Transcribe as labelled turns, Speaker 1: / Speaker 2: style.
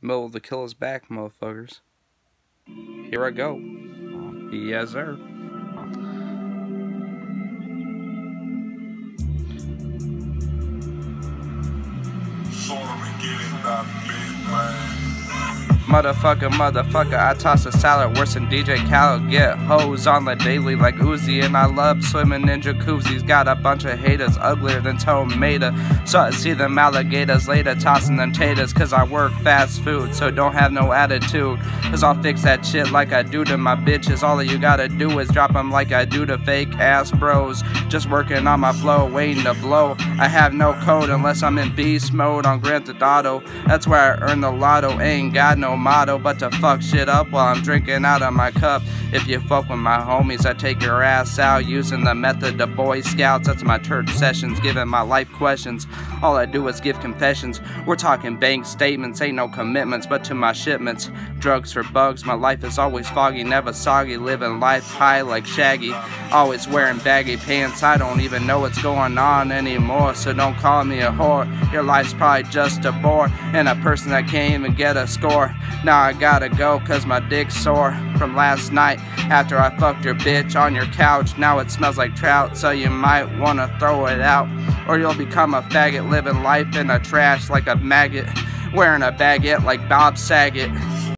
Speaker 1: Middle the killer's back, motherfuckers. Here I go. Yes, sir. Motherfucker, motherfucker, I toss a salad worse than DJ Khaled. Get hoes on the daily like Uzi, and I love swimming in jacuzzis. Got a bunch of haters uglier than tomato. So I see them alligators later tossing them taters, cause I work fast food, so don't have no attitude. Cause I'll fix that shit like I do to my bitches. All you gotta do is drop them like I do to fake ass bros. Just working on my flow, waiting to blow. I have no code unless I'm in beast mode on Grand Theft Auto. That's where I earn the lotto, ain't got no motto but to fuck shit up while I'm drinking out of my cup. If you fuck with my homies, I take your ass out using the method of Boy Scouts. That's my church sessions, giving my life questions. All I do is give confessions. We're talking bank statements, ain't no commitments, but to my shipments. Drugs for bugs, my life is always foggy, never soggy. Living life high like Shaggy. Always wearing baggy pants, I don't even know what's going on anymore. So don't call me a whore. Your life's probably just a bore, and a person that can't even get a score. Now I gotta go cause my dick's sore from last night after I fucked your bitch on your couch. Now it smells like trout, so you might wanna throw it out. Or you'll become a faggot living life in the trash like a maggot. Wearing a baguette like Bob Saget.